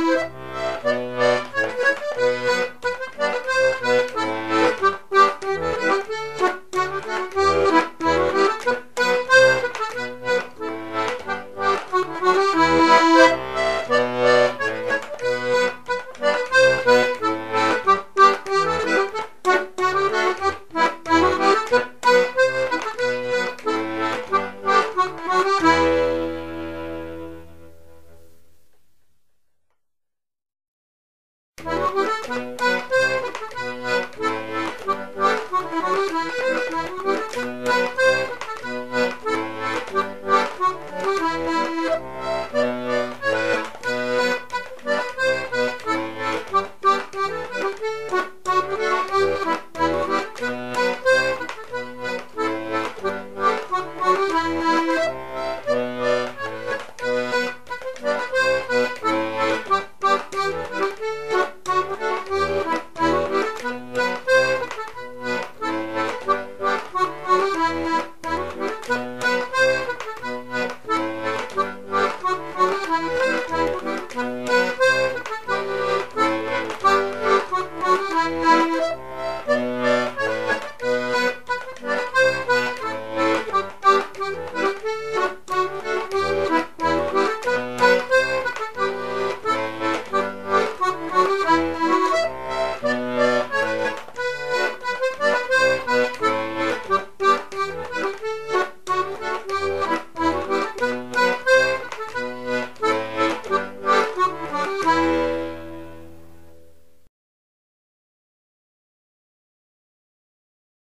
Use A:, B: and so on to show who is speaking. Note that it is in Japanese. A: Música Thank you.